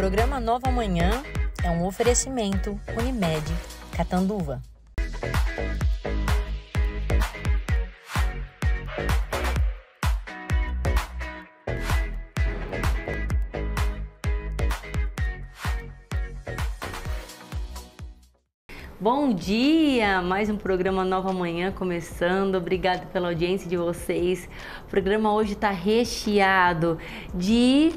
programa Nova Manhã é um oferecimento Unimed Catanduva. Bom dia! Mais um programa Nova Manhã começando. Obrigada pela audiência de vocês. O programa hoje está recheado de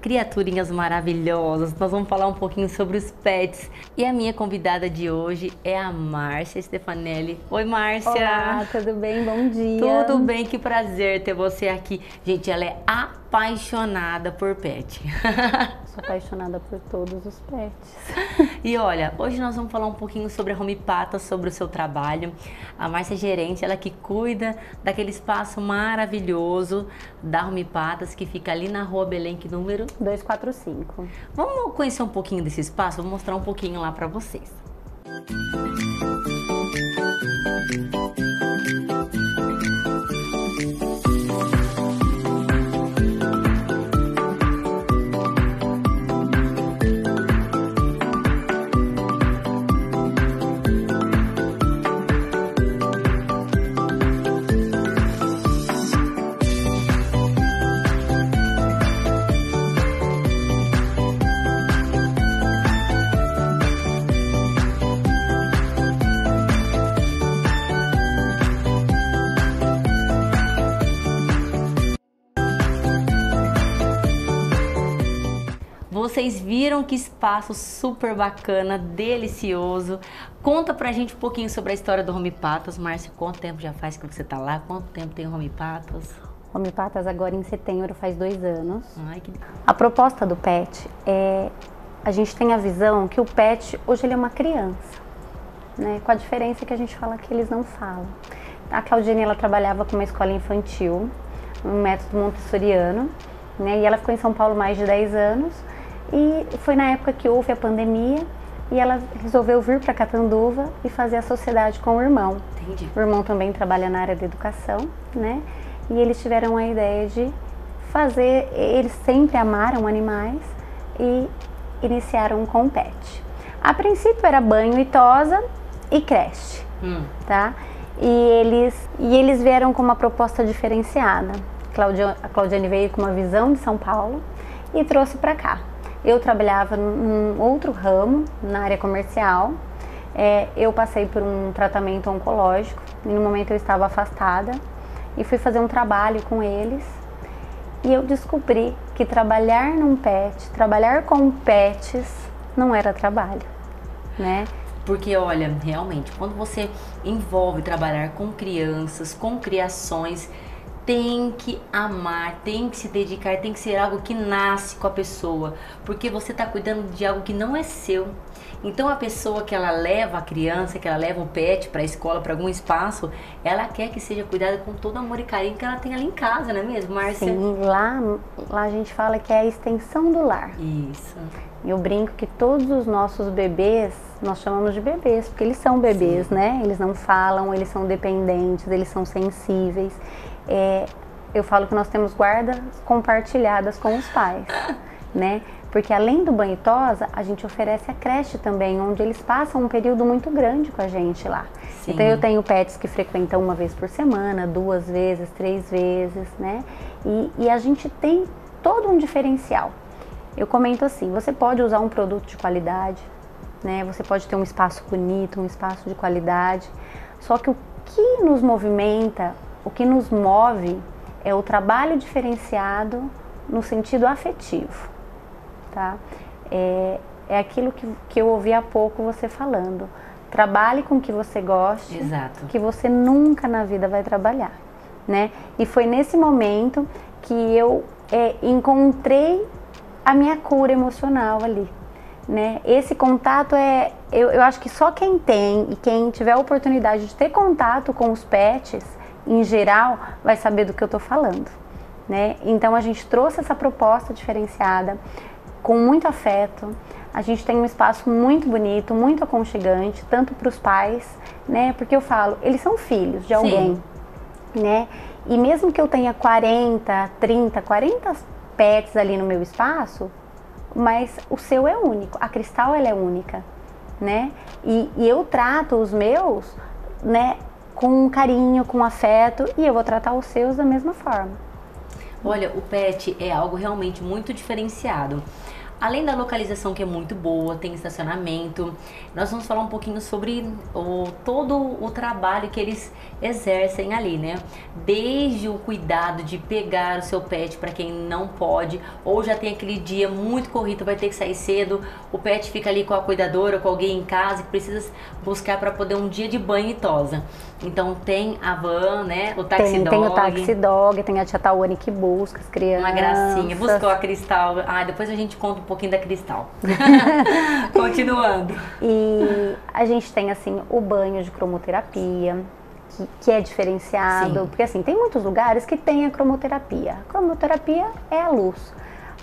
criaturinhas maravilhosas. Nós vamos falar um pouquinho sobre os pets. E a minha convidada de hoje é a Márcia Stefanelli. Oi, Márcia! Olá, tudo bem? Bom dia! Tudo bem, que prazer ter você aqui. Gente, ela é apaixonada por pet. Sou apaixonada por todos os pets. E olha, hoje nós vamos falar um pouquinho sobre a Home Pata, sobre o seu trabalho. A Márcia é gerente, ela que cuida daquele espaço maravilhoso da Home Patas, que fica ali na rua Belém, que número? 245. Vamos conhecer um pouquinho desse espaço? Vou mostrar um pouquinho lá para vocês. Vocês viram que espaço super bacana, delicioso. Conta pra gente um pouquinho sobre a história do Home Patas. Márcio, quanto tempo já faz que você tá lá? Quanto tempo tem o Home? Home Patas agora em setembro faz dois anos. Ai, que... A proposta do pet é... A gente tem a visão que o pet, hoje ele é uma criança. Né? Com a diferença que a gente fala que eles não falam. A Claudine, ela trabalhava com uma escola infantil, um método montessoriano. Né? E ela ficou em São Paulo mais de 10 anos. E foi na época que houve a pandemia e ela resolveu vir para Catanduva e fazer a sociedade com o irmão. Entendi. O irmão também trabalha na área da educação, né? E eles tiveram a ideia de fazer, eles sempre amaram animais e iniciaram com pet. A princípio era banho e tosa e creche, Hum. tá? E eles, e eles vieram com uma proposta diferenciada. Claudia, a Claudiane veio com uma visão de São Paulo e trouxe para cá. Eu trabalhava num outro ramo, na área comercial. É, eu passei por um tratamento oncológico e no momento eu estava afastada e fui fazer um trabalho com eles. E eu descobri que trabalhar num pet, trabalhar com pets, não era trabalho, né? Porque, olha, realmente, quando você envolve trabalhar com crianças, com criações, tem que amar, tem que se dedicar, tem que ser algo que nasce com a pessoa, porque você está cuidando de algo que não é seu. Então a pessoa que ela leva a criança, que ela leva o pet para a escola, para algum espaço, ela quer que seja cuidada com todo amor e carinho que ela tem ali em casa, não é mesmo, Márcia? Sim, lá, lá a gente fala que é a extensão do lar. Isso. Eu brinco que todos os nossos bebês, nós chamamos de bebês, porque eles são bebês, Sim. né? Eles não falam, eles são dependentes, eles são sensíveis. É, eu falo que nós temos guardas compartilhadas com os pais, né? Porque além do banho tosa, a gente oferece a creche também, onde eles passam um período muito grande com a gente lá. Sim. Então eu tenho pets que frequentam uma vez por semana, duas vezes, três vezes, né? E, e a gente tem todo um diferencial. Eu comento assim, você pode usar um produto de qualidade, né? Você pode ter um espaço bonito, um espaço de qualidade. Só que o que nos movimenta, o que nos move é o trabalho diferenciado no sentido afetivo, tá? É, é aquilo que, que eu ouvi há pouco você falando. Trabalhe com o que você goste, Exato. que você nunca na vida vai trabalhar, né? E foi nesse momento que eu é, encontrei a minha cura emocional ali, né? Esse contato é, eu, eu acho que só quem tem e quem tiver a oportunidade de ter contato com os pets, em geral, vai saber do que eu tô falando, né? Então a gente trouxe essa proposta diferenciada com muito afeto. A gente tem um espaço muito bonito, muito aconchegante, tanto para os pais, né? Porque eu falo, eles são filhos de Sim. alguém, né? E mesmo que eu tenha 40, 30, 40 pets ali no meu espaço, mas o seu é único, a Cristal ela é única, né? E, e eu trato os meus, né, com carinho, com afeto, e eu vou tratar os seus da mesma forma. Olha, o pet é algo realmente muito diferenciado. Além da localização que é muito boa, tem estacionamento, nós vamos falar um pouquinho sobre o, todo o trabalho que eles exercem ali, né? Desde o cuidado de pegar o seu pet para quem não pode, ou já tem aquele dia muito corrido, vai ter que sair cedo, o pet fica ali com a cuidadora, com alguém em casa que precisa buscar para poder um dia de banho e tosa. Então tem a van, né? O taxi tem, dog. Tem o taxi dog, tem a tia Tawane que busca as crianças. Uma gracinha. Buscou a Cristal. Ah, depois a gente conta um pouquinho da Cristal. Continuando. E a gente tem assim o banho de cromoterapia, que, que é diferenciado, Sim. porque assim, tem muitos lugares que tem a cromoterapia. A cromoterapia é a luz.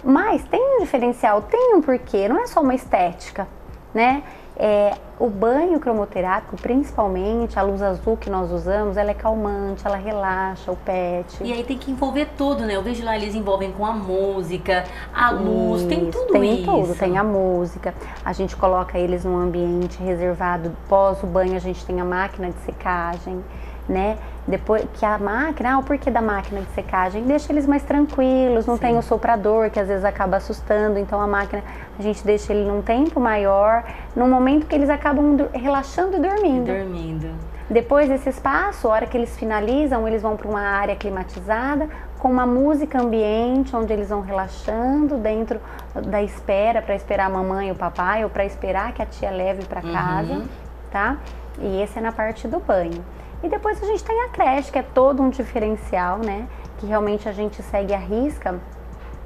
Mas tem um diferencial, tem um porquê, não é só uma estética, né? É, o banho cromoterápico, principalmente a luz azul que nós usamos, ela é calmante, ela relaxa o pet. E aí tem que envolver tudo, né? Eu vejo lá eles envolvem com a música, a luz, isso, tem tudo tem isso. Tem tudo, tem a música. A gente coloca eles num ambiente reservado. Pós o banho a gente tem a máquina de secagem né? Depois que a máquina, ah, o porquê da máquina de secagem? Deixa eles mais tranquilos, não Sim. tem o soprador que às vezes acaba assustando, então a máquina a gente deixa ele num tempo maior, num momento que eles acabam relaxando e dormindo. E dormindo. Depois desse espaço, a hora que eles finalizam, eles vão para uma área climatizada com uma música ambiente, onde eles vão relaxando dentro da espera para esperar a mamãe e o papai ou para esperar que a tia leve para casa, uhum. tá? E esse é na parte do banho. E depois a gente tem a creche, que é todo um diferencial, né? Que realmente a gente segue a risca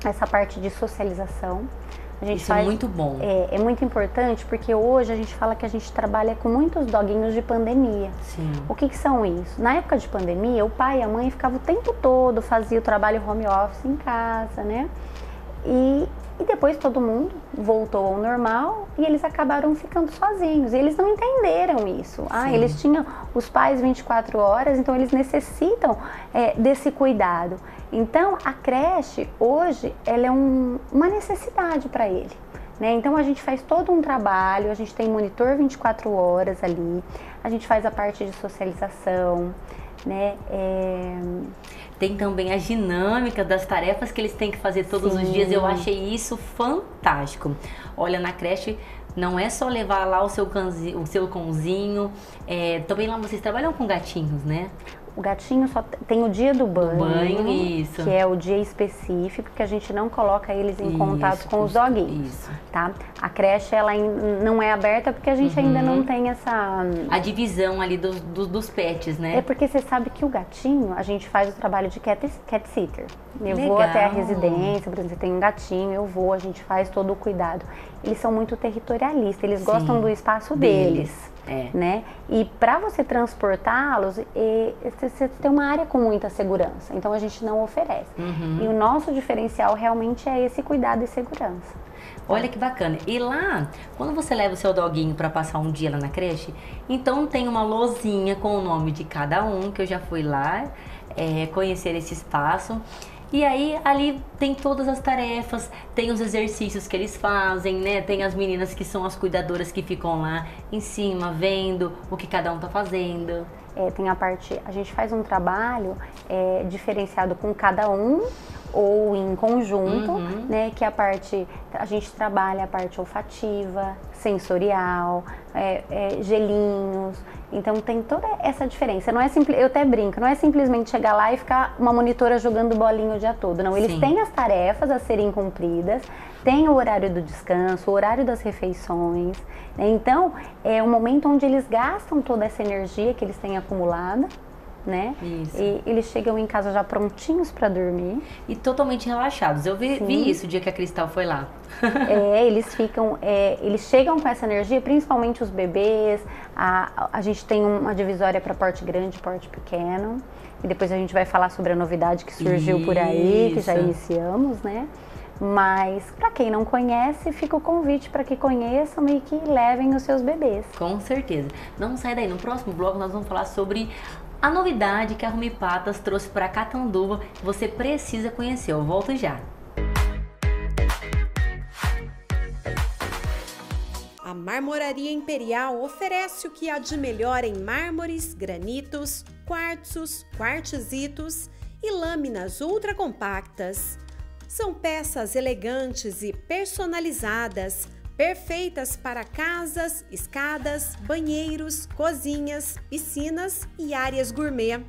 essa parte de socialização. A gente Isso é faz, é muito bom. É, é, muito importante porque hoje a gente fala que a gente trabalha com muitos doguinhos de pandemia. Sim. O que, que são isso? Na época de pandemia, o pai e a mãe ficavam o tempo todo, fazia o trabalho home office em casa, né? E e depois todo mundo voltou ao normal e eles acabaram ficando sozinhos. E eles não entenderam isso. Ah, eles tinham os pais 24 horas, então eles necessitam é, desse cuidado. Então a creche hoje ela é um, uma necessidade para ele. Né? Então a gente faz todo um trabalho, a gente tem monitor 24 horas ali, a gente faz a parte de socialização, né? É... Tem também a dinâmica das tarefas que eles têm que fazer todos Sim. os dias. Eu achei isso fantástico. Olha, na creche não é só levar lá o seu, canzinho, o seu cãozinho. É, também lá vocês trabalham com gatinhos, né? O gatinho só tem o dia do banho, do banho isso. que é o dia específico que a gente não coloca eles em isso, contato com os doguinhos, isso. tá? A creche ela não é aberta porque a gente uhum. ainda não tem essa a divisão ali dos, dos, dos, pets, né? É porque você sabe que o gatinho a gente faz o trabalho de cat, cat sitter. Eu Legal. vou até a residência, por exemplo, você tem um gatinho, eu vou, a gente faz todo o cuidado. Eles são muito territorialistas, eles Sim. gostam do espaço deles. deles. É. Né? E para você transportá-los, você tem uma área com muita segurança. Então a gente não oferece. Uhum. E o nosso diferencial realmente é esse cuidado e segurança. Olha que bacana. E lá, quando você leva o seu doguinho para passar um dia lá na creche, então tem uma lozinha com o nome de cada um, que eu já fui lá é, conhecer esse espaço. E aí ali tem todas as tarefas, tem os exercícios que eles fazem, né? Tem as meninas que são as cuidadoras que ficam lá em cima vendo o que cada um tá fazendo. É, tem a parte, a gente faz um trabalho é, diferenciado com cada um ou em conjunto, uhum. né? Que a parte, a gente trabalha a parte olfativa, sensorial, é, é, gelinhos. Então tem toda essa diferença. Não é simples, eu até brinco, não é simplesmente chegar lá e ficar uma monitora jogando bolinho o dia todo. Não, eles Sim. têm as tarefas a serem cumpridas, tem o horário do descanso, o horário das refeições. Né? Então é um momento onde eles gastam toda essa energia que eles têm acumulada né? Isso. E eles chegam em casa já prontinhos para dormir. E totalmente relaxados. Eu vi, vi, isso o dia que a Cristal foi lá. é, eles ficam, é, eles chegam com essa energia, principalmente os bebês. A, a gente tem uma divisória para porte grande e porte pequeno. E depois a gente vai falar sobre a novidade que surgiu isso. por aí, que já iniciamos, né? Mas para quem não conhece, fica o convite para que conheçam e que levem os seus bebês. Com certeza. Não sai daí. No próximo bloco nós vamos falar sobre a novidade que a Rumipatas trouxe para Catanduva, você precisa conhecer. Eu volto já. A Marmoraria Imperial oferece o que há de melhor em mármores, granitos, quartzos, quartzitos e lâminas ultra compactas. São peças elegantes e personalizadas, perfeitas para casas, escadas, banheiros, cozinhas, piscinas e áreas gourmet.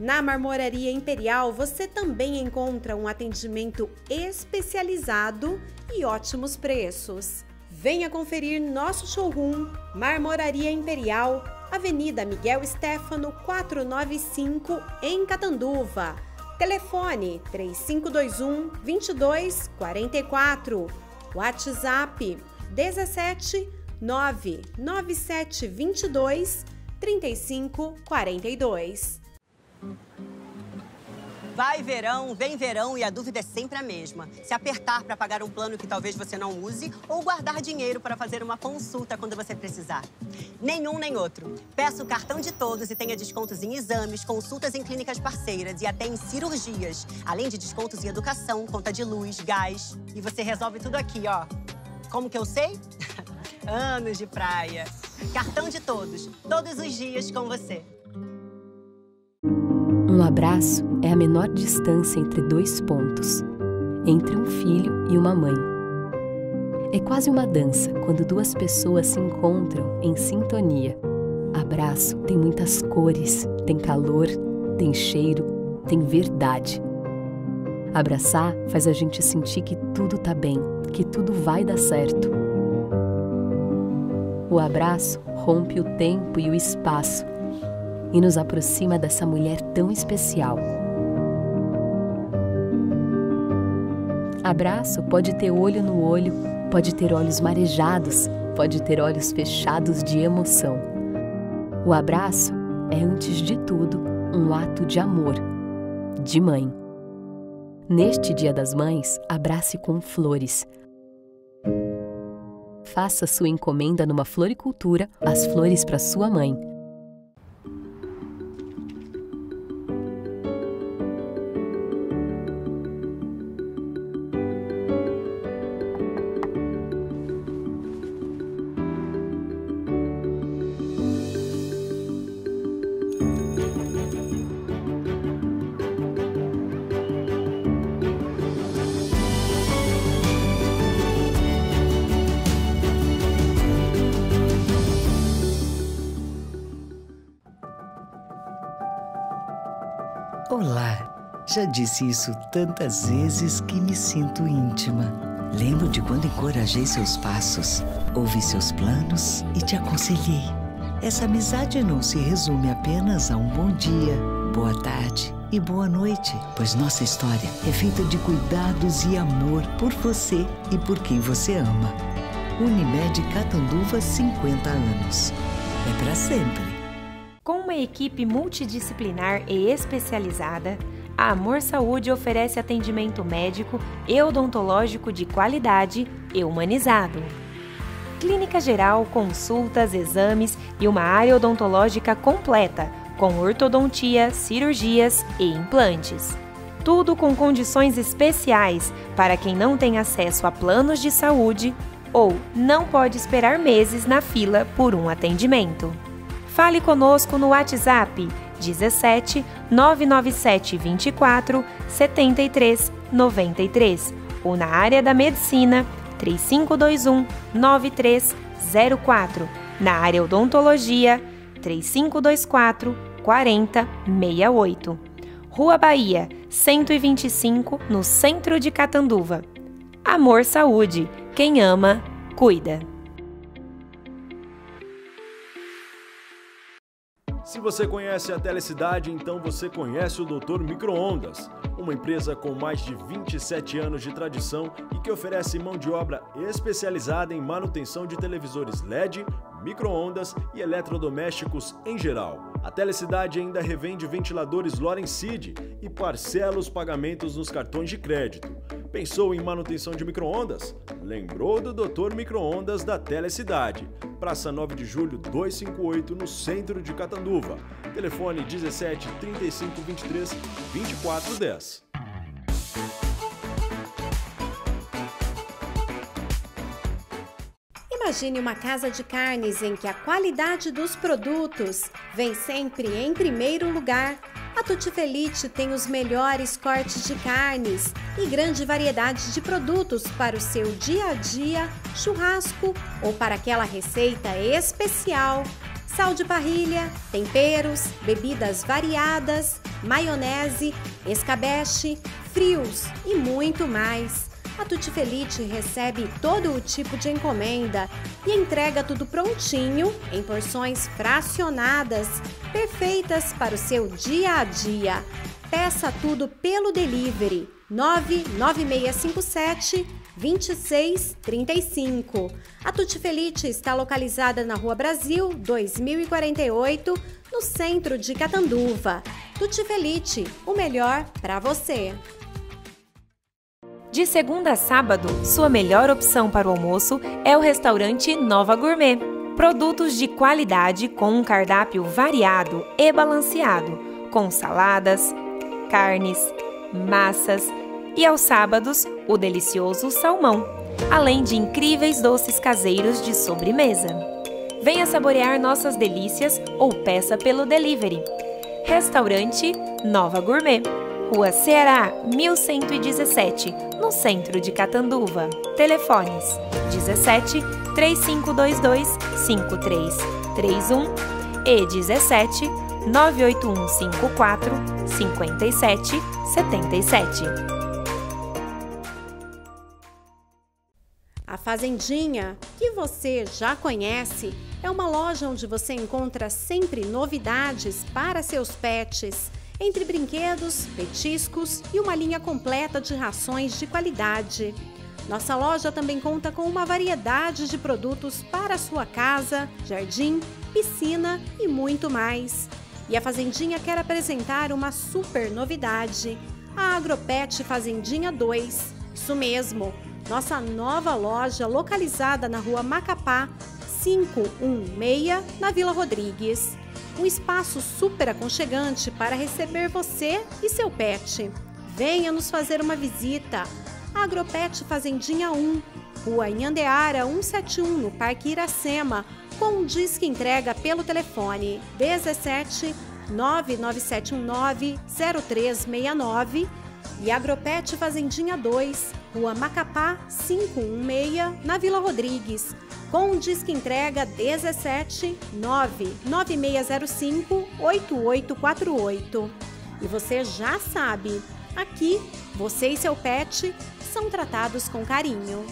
Na Marmoraria Imperial você também encontra um atendimento especializado e ótimos preços. Venha conferir nosso showroom Marmoraria Imperial, Avenida Miguel Stefano 495, em Catanduva. Telefone 3521 2244. WhatsApp 17 99722 3542. Vai verão, vem verão e a dúvida é sempre a mesma. Se apertar para pagar um plano que talvez você não use ou guardar dinheiro para fazer uma consulta quando você precisar. Nenhum nem outro. Peça o cartão de todos e tenha descontos em exames, consultas em clínicas parceiras e até em cirurgias. Além de descontos em educação, conta de luz, gás. E você resolve tudo aqui, ó. Como que eu sei? Anos de praia. Cartão de todos, todos os dias com você. Um abraço é a menor distância entre dois pontos, entre um filho e uma mãe. É quase uma dança quando duas pessoas se encontram em sintonia. Abraço tem muitas cores, tem calor, tem cheiro, tem verdade. Abraçar faz a gente sentir que tudo tá bem, que tudo vai dar certo. O abraço rompe o tempo e o espaço e nos aproxima dessa mulher tão especial. Abraço pode ter olho no olho, pode ter olhos marejados, pode ter olhos fechados de emoção. O abraço é, antes de tudo, um ato de amor, de mãe. Neste Dia das Mães, abrace com flores. Faça sua encomenda numa floricultura, as flores para sua mãe. Já disse isso tantas vezes que me sinto íntima. Lembro de quando encorajei seus passos, ouvi seus planos e te aconselhei. Essa amizade não se resume apenas a um bom dia, boa tarde e boa noite, pois nossa história é feita de cuidados e amor por você e por quem você ama. Unimed Catanduva 50 anos. É para sempre. Com uma equipe multidisciplinar e especializada, a Amor Saúde oferece atendimento médico e odontológico de qualidade e humanizado. Clínica geral, consultas, exames e uma área odontológica completa, com ortodontia, cirurgias e implantes. Tudo com condições especiais para quem não tem acesso a planos de saúde ou não pode esperar meses na fila por um atendimento. Fale conosco no WhatsApp 17 997 24 73 93 ou na área da medicina 3521 9304, na área odontologia 3524 4068. Rua Bahia, 125, no centro de Catanduva. Amor Saúde. Quem ama, cuida. Se você conhece a Telecidade, então você conhece o Doutor Microondas, uma empresa com mais de 27 anos de tradição e que oferece mão de obra especializada em manutenção de televisores LED, microondas e eletrodomésticos em geral. A Telecidade ainda revende ventiladores Lorencid e parcela os pagamentos nos cartões de crédito. Pensou em manutenção de microondas? Lembrou do Doutor Microondas da Telecidade. Praça 9 de Julho 258, no centro de Catanduva. Telefone 17 35 23 24 10. Imagine uma casa de carnes em que a qualidade dos produtos vem sempre em primeiro lugar. A Tutti Felice tem os melhores cortes de carnes e grande variedade de produtos para o seu dia a dia, churrasco ou para aquela receita especial. Sal de parrilha, temperos, bebidas variadas, maionese, escabeche, frios e muito mais. A Tutti Felice recebe todo o tipo de encomenda e entrega tudo prontinho, em porções fracionadas, perfeitas para o seu dia a dia. Peça tudo pelo delivery 99657 2635. A Tutti Felice está localizada na Rua Brasil 2048, no centro de Catanduva. Tutti Felice, o melhor para você. De segunda a sábado, sua melhor opção para o almoço é o restaurante Nova Gourmet. Produtos de qualidade com um cardápio variado e balanceado, com saladas, carnes, massas e aos sábados o delicioso salmão, além de incríveis doces caseiros de sobremesa. Venha saborear nossas delícias ou peça pelo delivery. Restaurante Nova Gourmet, Rua Ceará, 1117, no centro de Catanduva. Telefones 17 3522 5331 e 17 98154 5777. Fazendinha, que você já conhece, é uma loja onde você encontra sempre novidades para seus pets, entre brinquedos, petiscos e uma linha completa de rações de qualidade. Nossa loja também conta com uma variedade de produtos para sua casa, jardim, piscina e muito mais. E a Fazendinha quer apresentar uma super novidade: a Agropet Fazendinha 2. Isso mesmo, nossa nova loja localizada na rua Macapá, 516, na Vila Rodrigues. Um espaço super aconchegante para receber você e seu pet. Venha nos fazer uma visita. Agropet Fazendinha 1, Rua Inhandeara 171, no Parque Iracema, com um disque entrega pelo telefone 17 99719 0369 e Agropet Fazendinha 2, Rua Macapá 516, na Vila Rodrigues, com um disque entrega 17 99605 8848. E você já sabe, aqui você e seu pet são tratados com carinho.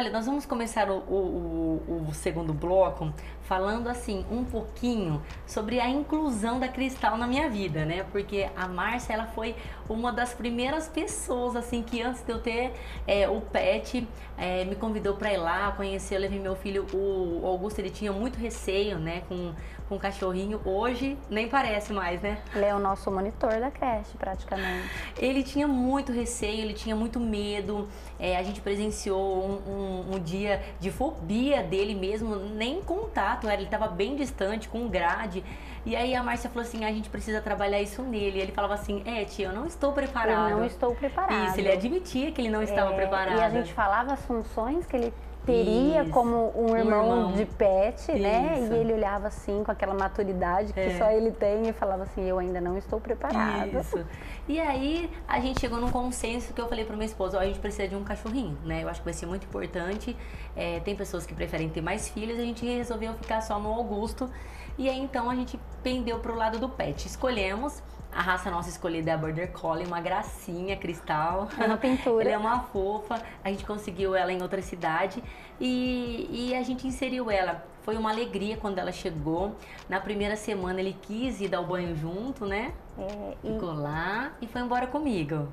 Olha, nós vamos começar o, o, o, segundo bloco falando assim um pouquinho sobre a inclusão da Cristal na minha vida, né? Porque a Márcia ela foi uma das primeiras pessoas assim que antes de eu ter é, o pet é, me convidou para ir lá conhecer. Eu levei meu filho, o Augusto, ele tinha muito receio, né? Com com cachorrinho. Hoje nem parece mais, né? Ele é o nosso monitor da creche, praticamente. Ele tinha muito receio, ele tinha muito medo. É, a gente presenciou um, um, um, dia de fobia dele mesmo, nem contato era, ele estava bem distante, com grade. E aí a Márcia falou assim: a gente precisa trabalhar isso nele. E ele falava assim: é, tia, eu não estou preparado. Eu não estou preparado. Isso, ele admitia que ele não estava é, preparado. E a gente falava as funções que ele teria Isso. como um irmão, um irmão, de pet, Isso. né? E ele olhava assim com aquela maturidade que é. só ele tem e falava assim: eu ainda não estou preparado. Isso. E aí a gente chegou num consenso que eu falei para minha esposa: a gente precisa de um cachorrinho, né? Eu acho que vai ser muito importante. É, tem pessoas que preferem ter mais filhos, a gente resolveu ficar só no Augusto. E aí então a gente pendeu pro lado do pet. Escolhemos a raça nossa escolhida é a Border Collie, uma gracinha, cristal. É uma pintura. Ela é uma fofa. A gente conseguiu ela em outra cidade e, e a gente inseriu ela. Foi uma alegria quando ela chegou. Na primeira semana ele quis ir dar o banho junto, né? É, e... Ficou lá e foi embora comigo.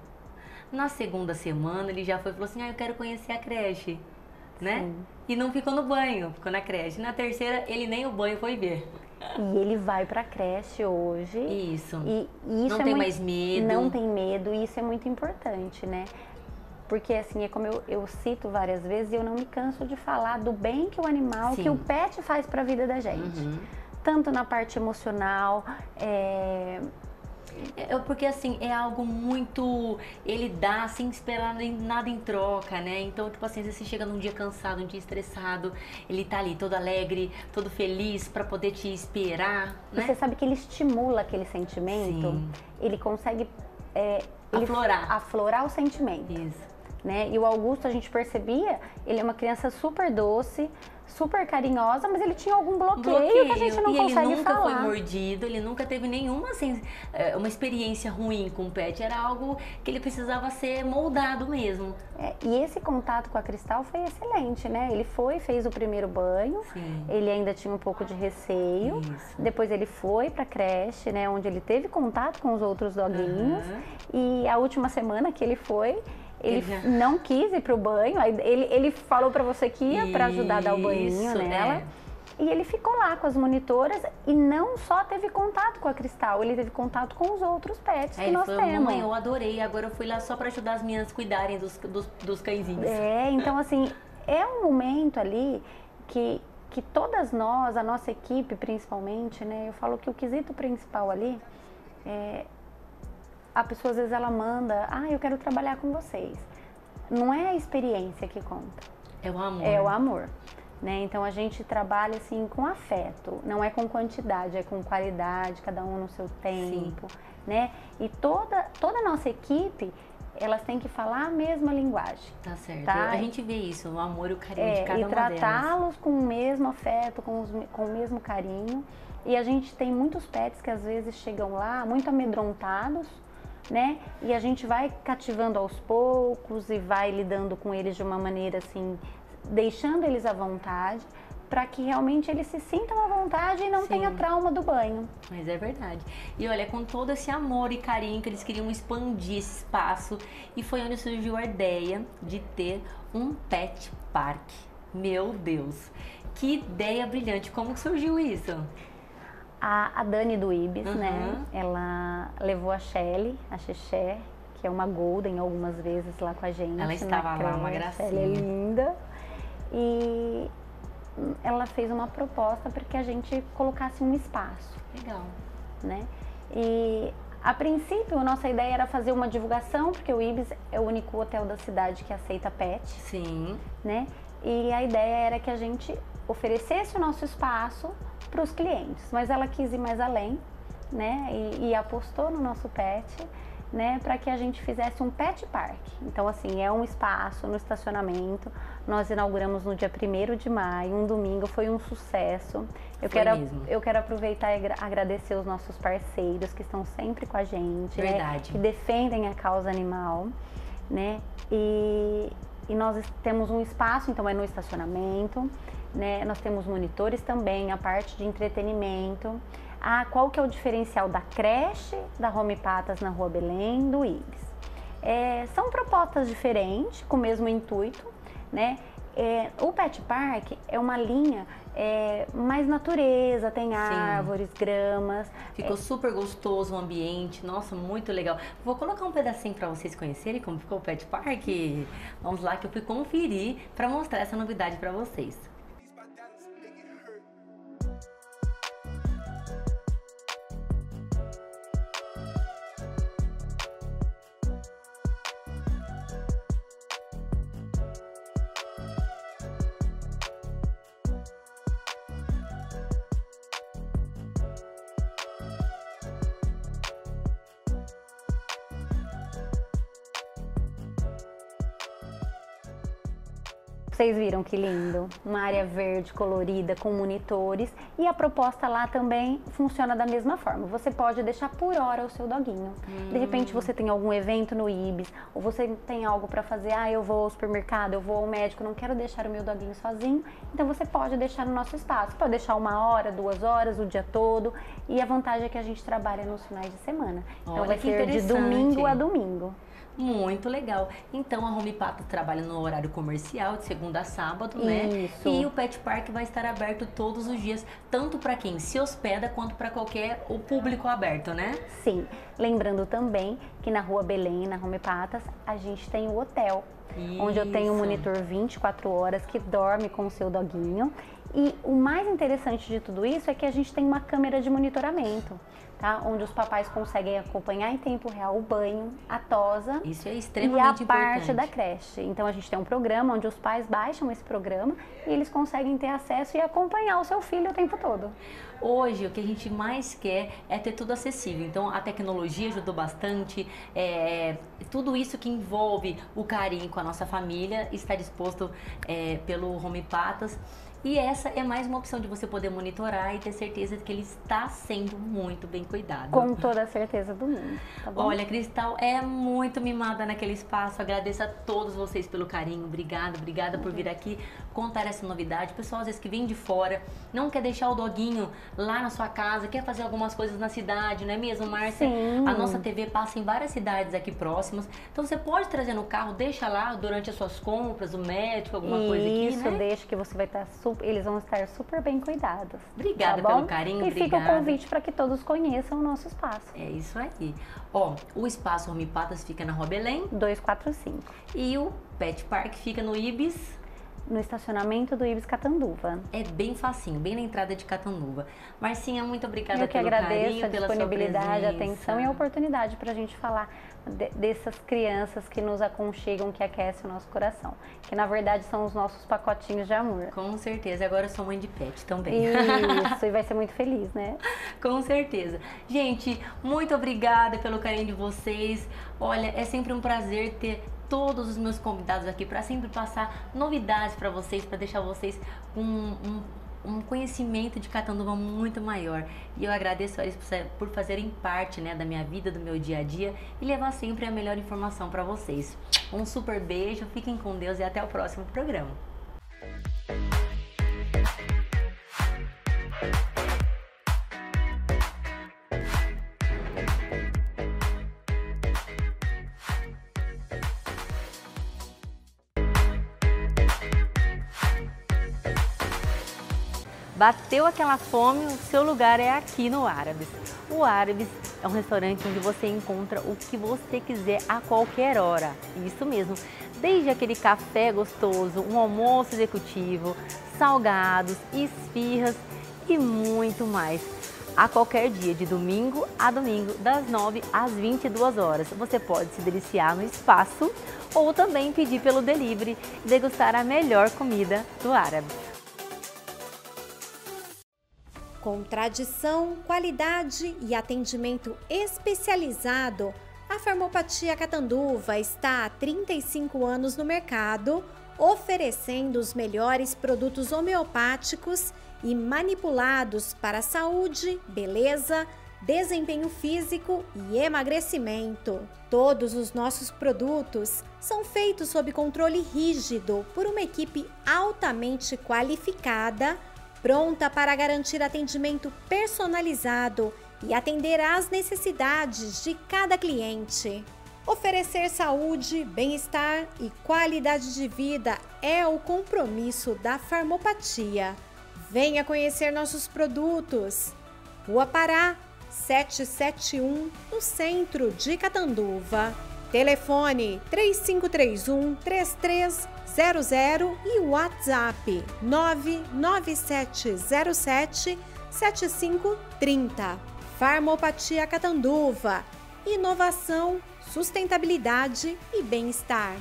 Na segunda semana ele já foi e falou assim: Ah, eu quero conhecer a creche, né? Sim. E não ficou no banho, ficou na creche. Na terceira ele nem o banho foi ver. E ele vai para a creche hoje. Isso. E, e isso não é tem muito, mais medo. Não tem medo, e isso é muito importante, né? Porque assim, é como eu, eu cito várias vezes, eu não me canso de falar do bem que o animal, Sim. que o pet faz para a vida da gente. Uhum. Tanto na parte emocional, é, É, porque assim, é algo muito. Ele dá sem esperar nada em troca, né? Então, tipo assim, você chega num dia cansado, um dia estressado, ele tá ali todo alegre, todo feliz para poder te esperar. Né? Você sabe que ele estimula aquele sentimento, Sim. ele consegue. É, ele aflorar. aflorar o sentimento. Isso. Né? E o Augusto, a gente percebia, ele é uma criança super doce, super carinhosa, mas ele tinha algum bloqueio, bloqueio. que a gente não e consegue ele nunca falar. foi mordido, ele nunca teve nenhuma assim, é, uma experiência ruim com o pet, era algo que ele precisava ser moldado mesmo. É, e esse contato com a Cristal foi excelente, né? Ele foi, fez o primeiro banho, Sim. ele ainda tinha um pouco de receio, Isso. depois ele foi para creche, né, onde ele teve contato com os outros doguinhos, uhum. e a última semana que ele foi, ele não quis ir pro banho, ele, ele falou para você que ia para ajudar a dar o banhinho nela. É. E ele ficou lá com as monitoras e não só teve contato com a Cristal, ele teve contato com os outros pets que nós falou, temos. Mãe, eu adorei, agora eu fui lá só para ajudar as meninas a cuidarem dos, dos, dos cãezinhos. É, então assim, é um momento ali que, que todas nós, a nossa equipe principalmente, né, eu falo que o quesito principal ali é, a pessoa às vezes ela manda, ah, eu quero trabalhar com vocês. Não é a experiência que conta. É o amor. É o amor. Né? Então a gente trabalha assim com afeto, não é com quantidade, é com qualidade, cada um no seu tempo, Sim. né? E toda toda a nossa equipe elas têm que falar a mesma linguagem. Tá certo. Tá? A gente vê isso, o amor e o carinho é, de cada e tratá-los com o mesmo afeto, com, os, com o mesmo carinho. E a gente tem muitos pets que às vezes chegam lá muito amedrontados, né? E a gente vai cativando aos poucos e vai lidando com eles de uma maneira assim, deixando eles à vontade, para que realmente eles se sintam à vontade e não Sim. tenha trauma do banho. Mas é verdade. E olha, com todo esse amor e carinho que eles queriam expandir esse espaço, e foi onde surgiu a ideia de ter um pet park. Meu Deus, que ideia brilhante! Como surgiu isso? A, a Dani do Ibis, uhum. né? Ela levou a Shelly, a Xexé, que é uma Golden algumas vezes lá com a gente. Ela estava lá, uma gracinha. Ela é linda. E ela fez uma proposta para que a gente colocasse um espaço. Legal. Né? E a princípio, a nossa ideia era fazer uma divulgação, porque o Ibis é o único hotel da cidade que aceita pet. Sim. Né? E a ideia era que a gente oferecesse o nosso espaço para os clientes, mas ela quis ir mais além, né? E, e apostou no nosso pet, né? Para que a gente fizesse um pet park. Então, assim, é um espaço no estacionamento. Nós inauguramos no dia 1 de maio, um domingo, foi um sucesso. Eu, quero, mesmo. eu quero aproveitar e agradecer os nossos parceiros que estão sempre com a gente? Verdade. Né? que defendem a causa animal, né? E, e nós temos um espaço, então é no estacionamento né? Nós temos monitores também, a parte de entretenimento. Ah, qual que é o diferencial da creche da Home Patas na Rua Belém do Ibis? É, são propostas diferentes, com o mesmo intuito, né? É, o Pet Park é uma linha é, mais natureza, tem árvores, gramas. Ficou é. super gostoso o ambiente, nossa, muito legal. Vou colocar um pedacinho para vocês conhecerem como ficou o Pet Park. Vamos lá que eu fui conferir para mostrar essa novidade para vocês. Vocês viram que lindo? Uma área verde colorida com monitores e a proposta lá também funciona da mesma forma. Você pode deixar por hora o seu doguinho. Hum. De repente você tem algum evento no Ibis ou você tem algo para fazer, ah, eu vou ao supermercado, eu vou ao médico, não quero deixar o meu doguinho sozinho. Então você pode deixar no nosso espaço. Pode deixar uma hora, duas horas, o dia todo. E a vantagem é que a gente trabalha nos finais de semana. Então Olha vai ser de domingo a domingo. Muito legal. Então a Home Pato trabalha no horário comercial, de segunda a sábado, né? Isso. E o Pet Park vai estar aberto todos os dias, tanto para quem se hospeda quanto para qualquer o público aberto, né? Sim. Lembrando também que na Rua Belém, na Home Patas, a gente tem o hotel. Isso. Onde eu tenho um monitor 24 horas que dorme com o seu doguinho. E o mais interessante de tudo isso é que a gente tem uma câmera de monitoramento. Tá? Onde os papais conseguem acompanhar em tempo real o banho, a tosa Isso é e extremamente a parte importante. da creche. Então a gente tem um programa onde os pais baixam esse programa e eles conseguem ter acesso e acompanhar o seu filho o tempo todo. Hoje, o que a gente mais quer é ter tudo acessível. Então, a tecnologia ajudou bastante. é, tudo isso que envolve o carinho com a nossa família está disposto é, pelo Home Patas. E essa é mais uma opção de você poder monitorar e ter certeza de que ele está sendo muito bem cuidado. Com toda a certeza do mundo, tá? Olha, Cristal é muito mimada naquele espaço. Agradeço a todos vocês pelo carinho. Obrigada, obrigada por vir aqui contar essa novidade. Pessoal, às vezes que vem de fora, não quer deixar o doguinho lá na sua casa, quer fazer algumas coisas na cidade, não é mesmo, Márcia? Sim. A nossa TV passa em várias cidades aqui próximas. Então você pode trazer no carro, deixa lá durante as suas compras, o médico, alguma coisa aqui, Isso, né? deixa que você vai estar super, eles vão estar super bem cuidados. Obrigada tá pelo carinho, E fica o obrigada. convite para que todos conheçam o nosso espaço. É isso aí. Ó, o espaço Home Patas fica na Rua Belém 245, e o Pet Park fica no Ibis no estacionamento do Ibis Catanduva. É bem facinho, bem na entrada de Catanduva. Marcinha, muito obrigada Eu que pelo agradeço carinho, a disponibilidade, a atenção e a oportunidade para a gente falar de- dessas crianças que nos aconchegam, que aquecem o nosso coração. Que na verdade são os nossos pacotinhos de amor. Com certeza, agora eu sou mãe de pet também. Isso, e vai ser muito feliz, né? Com certeza. Gente, muito obrigada pelo carinho de vocês. Olha, é sempre um prazer ter todos os meus convidados aqui para sempre passar novidades para vocês, para deixar vocês com um, um conhecimento de Catanduva muito maior. E eu agradeço a eles por por fazerem parte né, da minha vida, do meu dia a dia e levar sempre a melhor informação para vocês. Um super beijo, fiquem com Deus e até o próximo programa. Bateu aquela fome, o seu lugar é aqui no Árabes. O Árabes é um restaurante onde você encontra o que você quiser a qualquer hora. Isso mesmo, desde aquele café gostoso, um almoço executivo, salgados, esfirras e muito mais. A qualquer dia, de domingo a domingo, das 9 às 22 horas. Você pode se deliciar no espaço ou também pedir pelo delivery e degustar a melhor comida do Árabes. Com tradição, qualidade e atendimento especializado, a Farmopatia Catanduva está há 35 anos no mercado, oferecendo os melhores produtos homeopáticos e manipulados para saúde, beleza, desempenho físico e emagrecimento. Todos os nossos produtos são feitos sob controle rígido por uma equipe altamente qualificada pronta para garantir atendimento personalizado e atender às necessidades de cada cliente. Oferecer saúde, bem-estar e qualidade de vida é o compromisso da Farmopatia. Venha conhecer nossos produtos. Rua Pará, 771, no centro de Catanduva. Telefone 3531 3300 e WhatsApp 99707 7530. Farmopatia Catanduva. Inovação, sustentabilidade e bem-estar.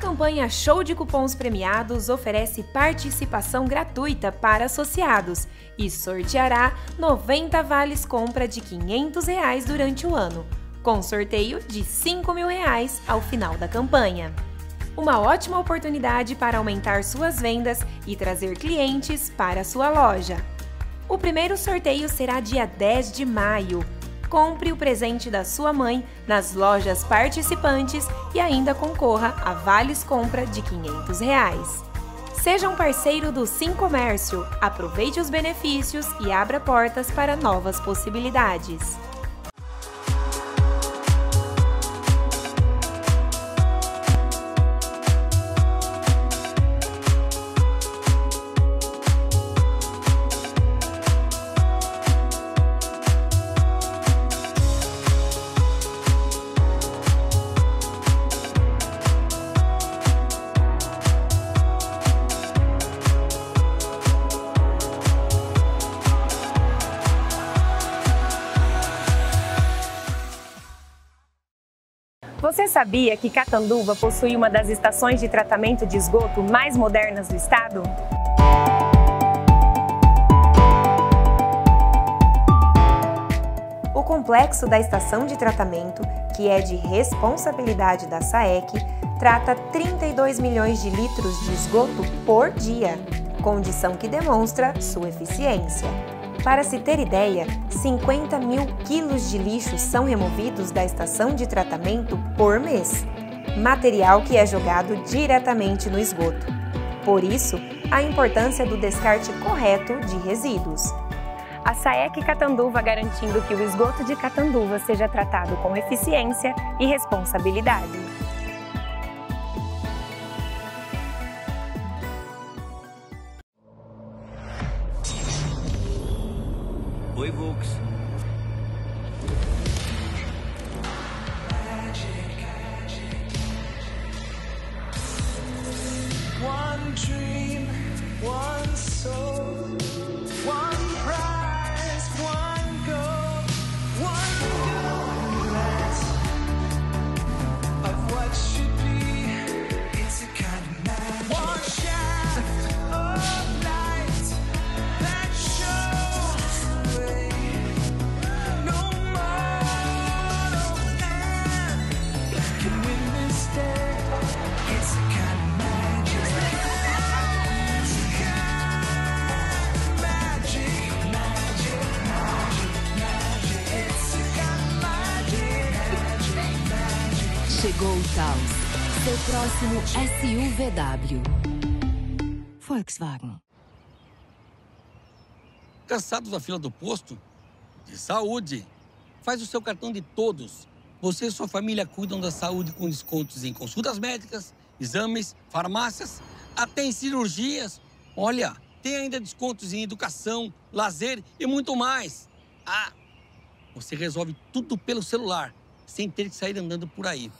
Campanha Show de Cupons Premiados oferece participação gratuita para associados e sorteará 90 vales compra de 500 reais durante o ano, com sorteio de 5 mil reais ao final da campanha. Uma ótima oportunidade para aumentar suas vendas e trazer clientes para sua loja. O primeiro sorteio será dia 10 de maio. Compre o presente da sua mãe nas lojas participantes e ainda concorra a vales compra de 500 reais. Seja um parceiro do Sim Comércio, aproveite os benefícios e abra portas para novas possibilidades. Sabia que Catanduva possui uma das estações de tratamento de esgoto mais modernas do estado? O complexo da estação de tratamento, que é de responsabilidade da SAEC, trata 32 milhões de litros de esgoto por dia, condição que demonstra sua eficiência. Para se ter ideia, 50 mil quilos de lixo são removidos da estação de tratamento por mês, material que é jogado diretamente no esgoto. Por isso, a importância do descarte correto de resíduos. A SAEC Catanduva garantindo que o esgoto de Catanduva seja tratado com eficiência e responsabilidade. Oi, seu próximo SUVW. Volkswagen. Cansados da fila do posto? De saúde. Faz o seu cartão de todos. Você e sua família cuidam da saúde com descontos em consultas médicas, exames, farmácias, até em cirurgias. Olha, tem ainda descontos em educação, lazer e muito mais. Ah, você resolve tudo pelo celular, sem ter que sair andando por aí.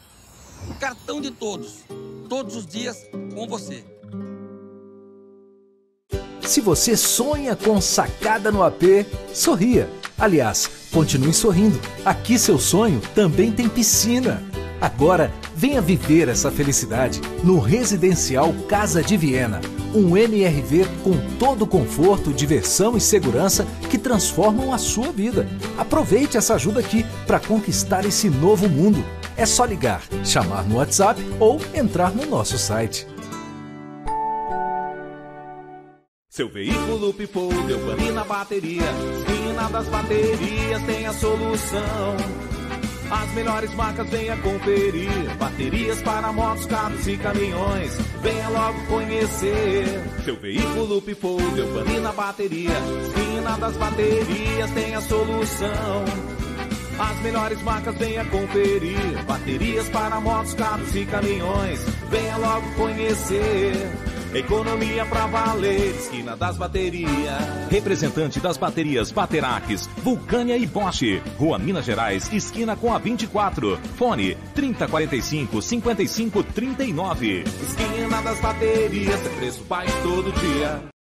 Cartão de todos. Todos os dias com você. Se você sonha com sacada no AP, sorria. Aliás, continue sorrindo. Aqui seu sonho também tem piscina. Agora, venha viver essa felicidade no Residencial Casa de Viena. Um MRV com todo o conforto, diversão e segurança que transformam a sua vida. Aproveite essa ajuda aqui para conquistar esse novo mundo. É só ligar, chamar no WhatsApp ou entrar no nosso site. Seu veículo pipou, deu pane na bateria. Esquina das baterias tem a solução. As melhores marcas venha conferir. Baterias para motos, carros e caminhões. Venha logo conhecer. Seu veículo pipou, deu pane na bateria. Esquina das baterias tem a solução. As melhores marcas venha conferir. Baterias para motos, carros e caminhões. Venha logo conhecer. Economia pra valer, esquina das baterias. Representante das baterias Bateraques, Vulcânia e Bosch. Rua Minas Gerais, esquina com a 24. Fone 3045 5539. Esquina das baterias, é preço baixo todo dia.